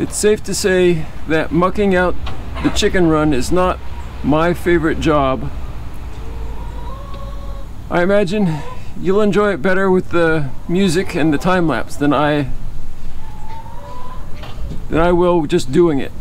It's safe to say that mucking out the chicken run is not my favorite job. I imagine you'll enjoy it better with the music and the time lapse than I than I will just doing it.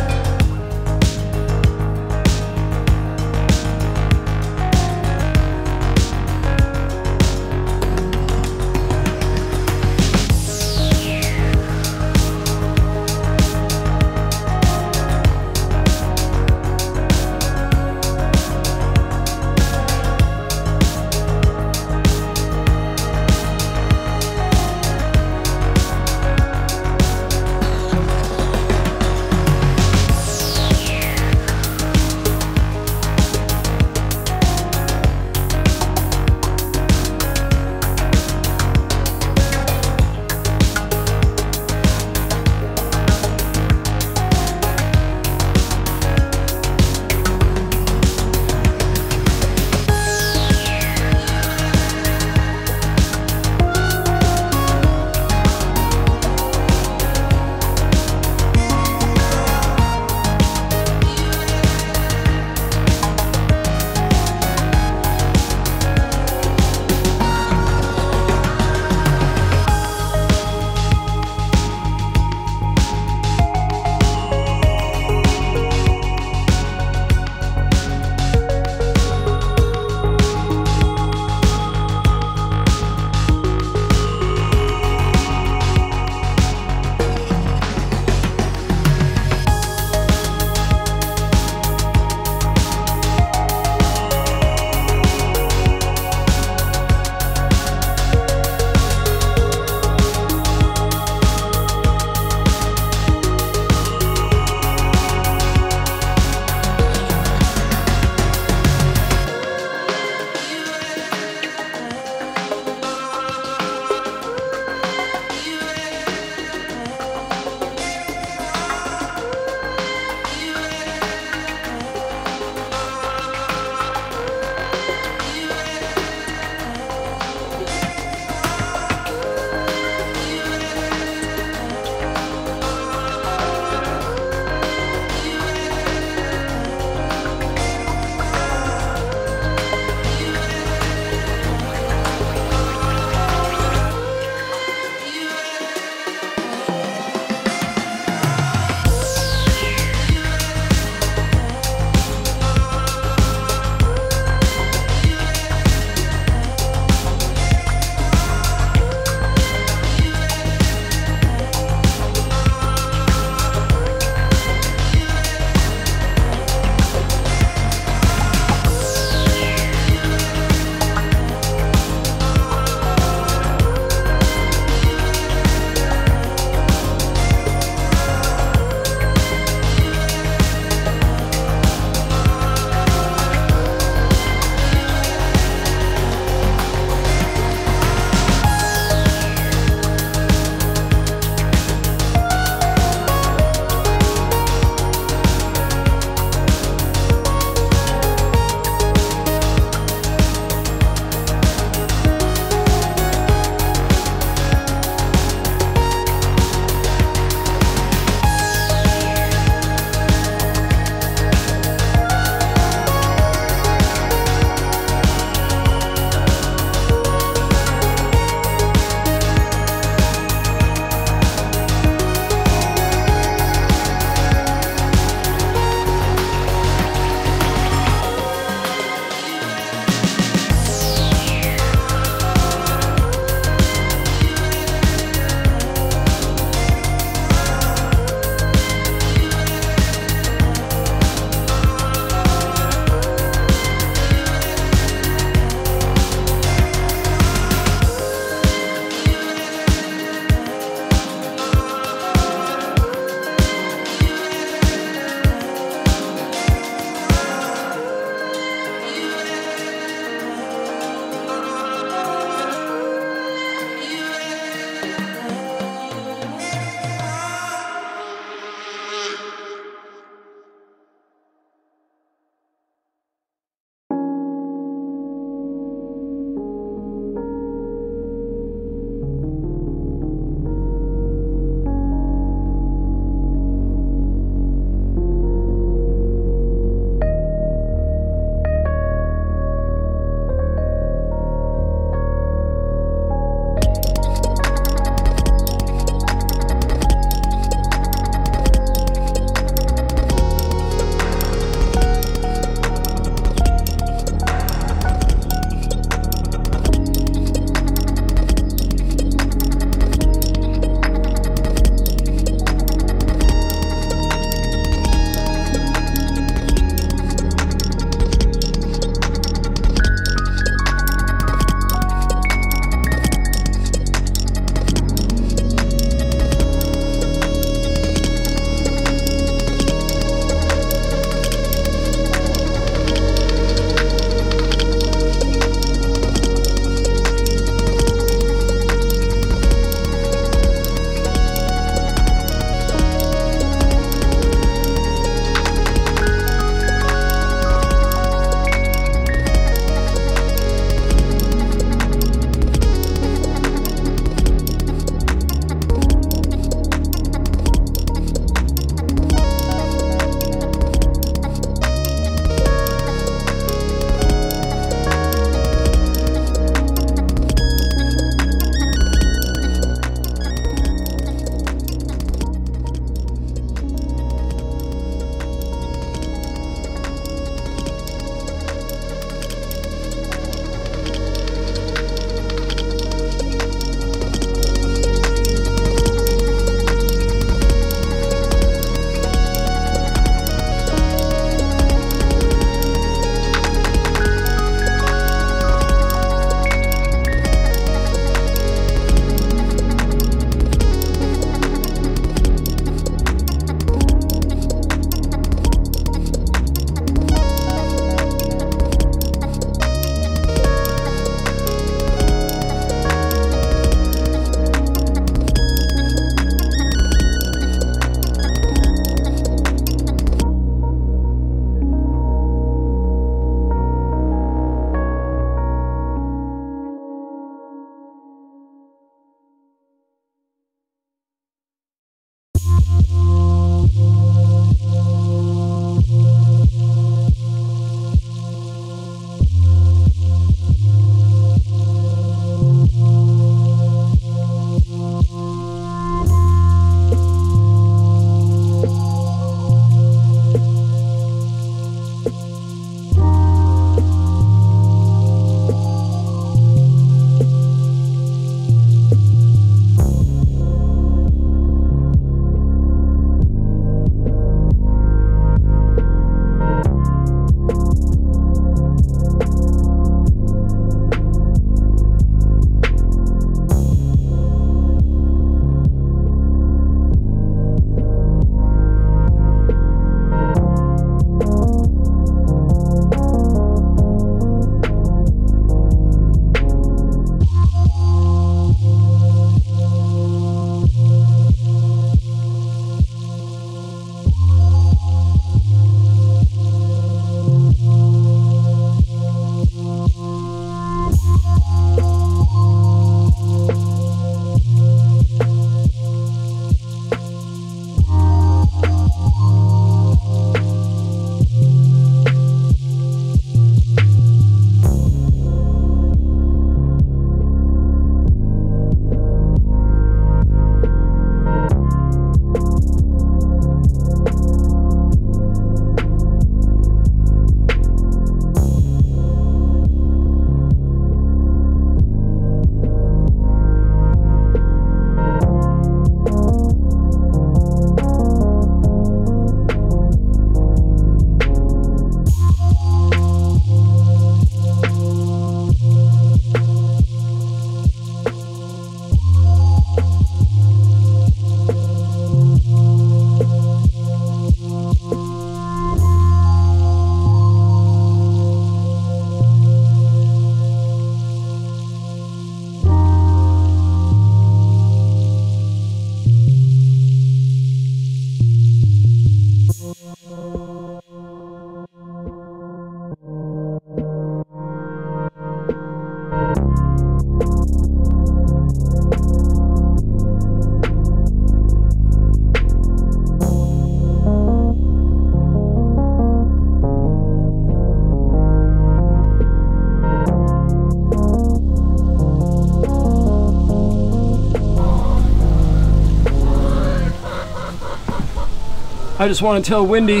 I just want to tell Wendy,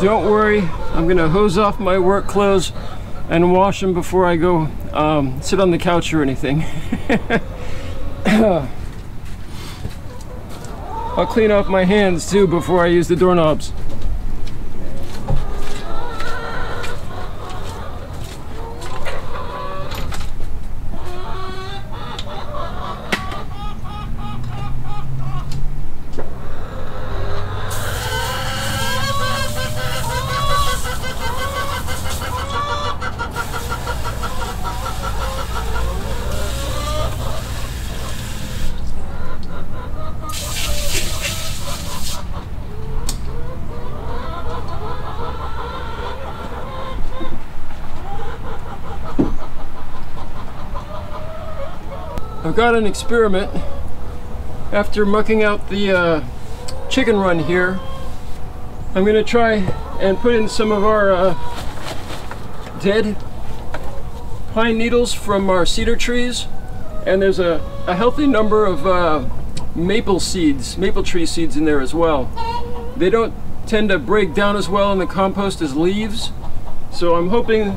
don't worry, I'm gonna hose off my work clothes and wash them before I go um, sit on the couch or anything. I'll clean off my hands too before I use the doorknobs. I've got an experiment after mucking out the uh, chicken run here. I'm gonna try and put in some of our uh, dead pine needles from our cedar trees and there's a, a healthy number of uh, maple seeds, maple tree seeds in there as well. They don't tend to break down as well in the compost as leaves so I'm hoping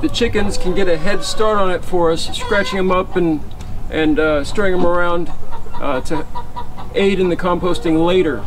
the chickens can get a head start on it for us, scratching them up and and uh, stirring them around uh, to aid in the composting later.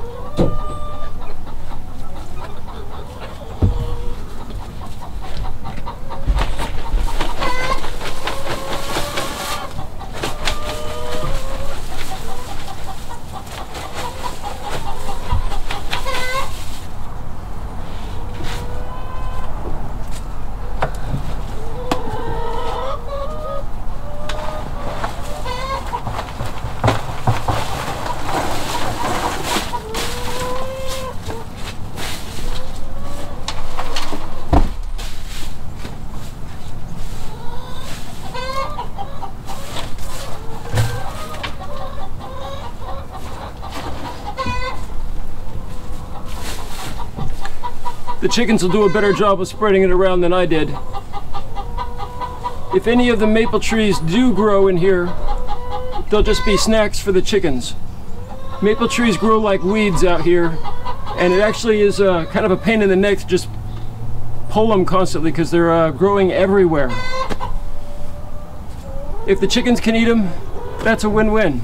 The chickens will do a better job of spreading it around than I did. If any of the maple trees do grow in here, they'll just be snacks for the chickens. Maple trees grow like weeds out here, and it actually is uh, kind of a pain in the neck to just pull them constantly because they're uh, growing everywhere. If the chickens can eat them, that's a win-win.